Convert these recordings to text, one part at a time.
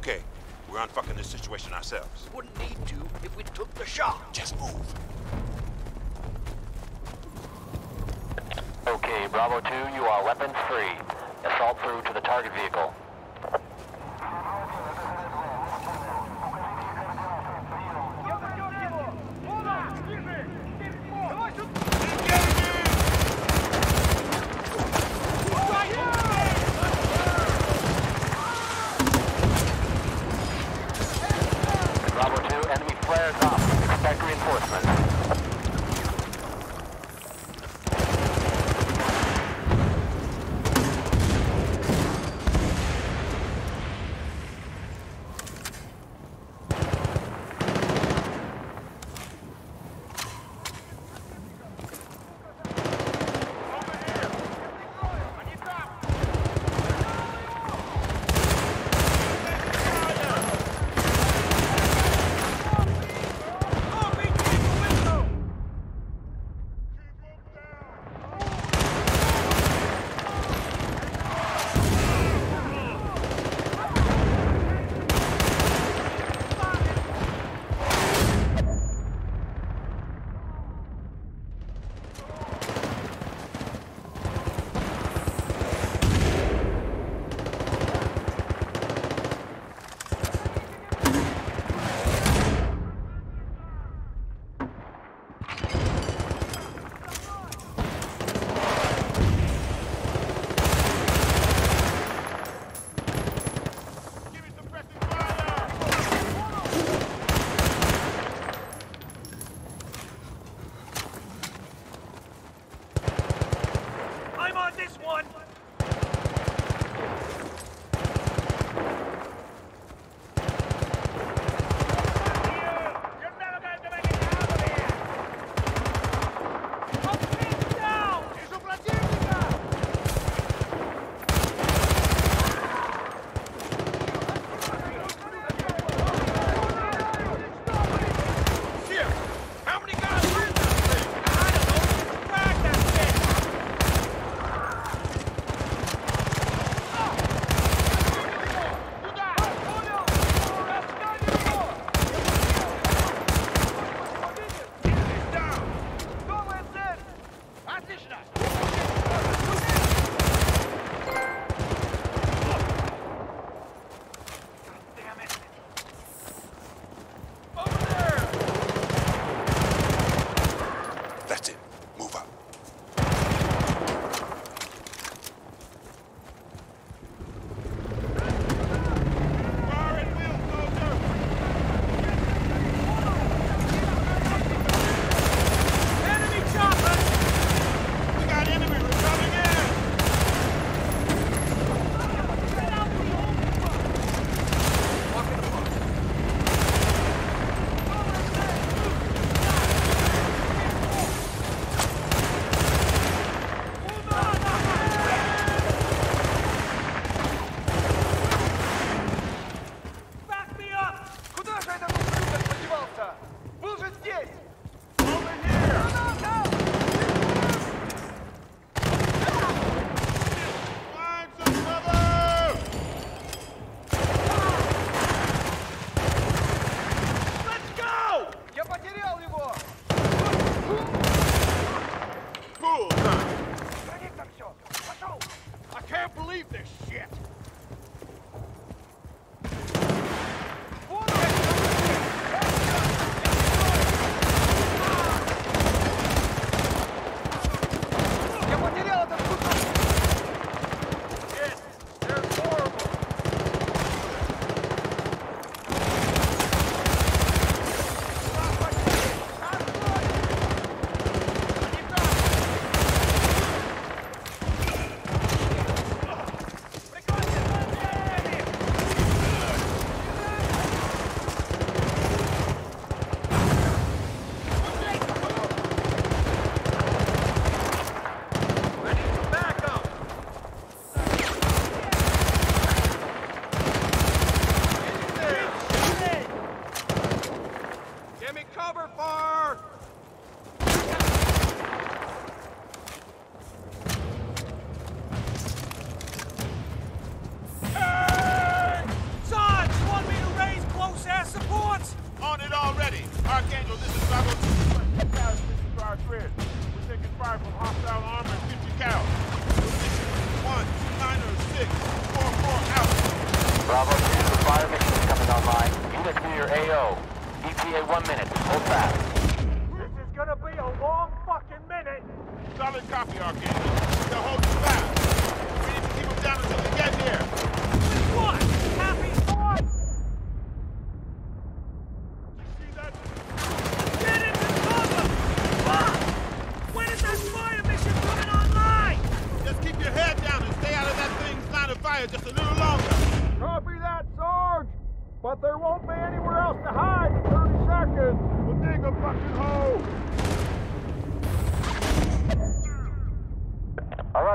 okay. We're unfucking this situation ourselves. Wouldn't need to if we took the shot. Just move. Okay, Bravo 2, you are weapons free. Assault through to the target vehicle. flares off. Expect reinforcements. Fire missions coming online. Unit your AO. ETA one minute. Hold fast. This is gonna be a long fucking minute. Solid copy, Arcane. Now hold fast. We need to keep them down until they get here. What?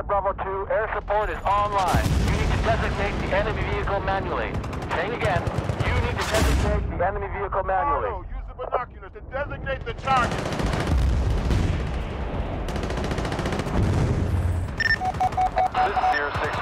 5 Bravo 2, air support is online. You need to designate the enemy vehicle manually. Saying again, you need to designate the enemy vehicle manually. No, use the binoculars to designate the target. This is Deer 6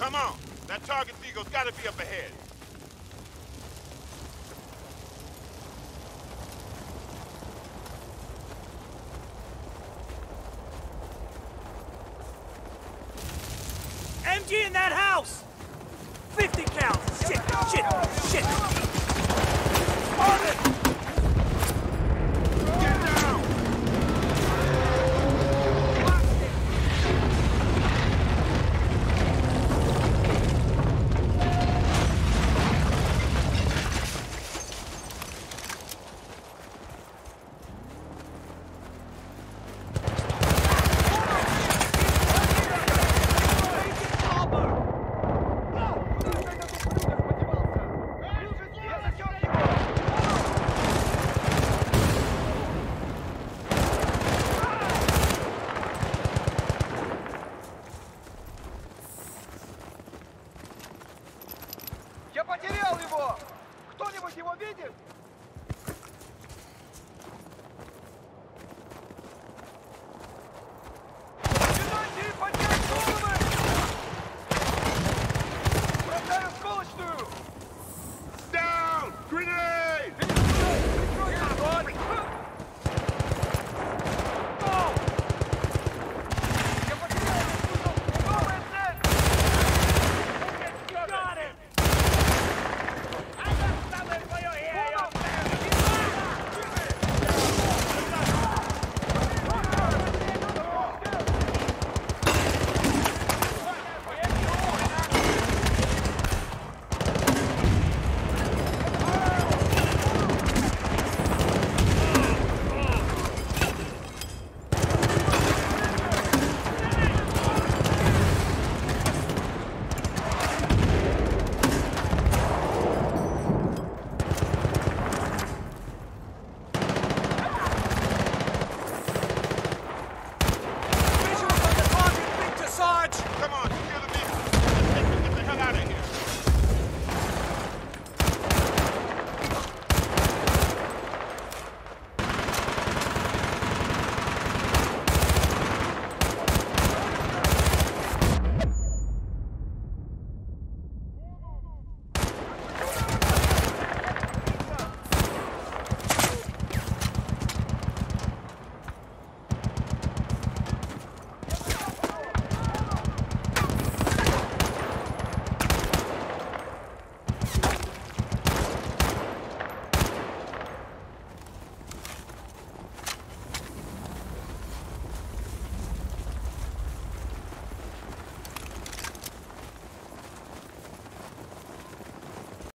Come on. That target Eagle's got to be up ahead. MG in that house! 50 cal! Shit, shit, shit! On it!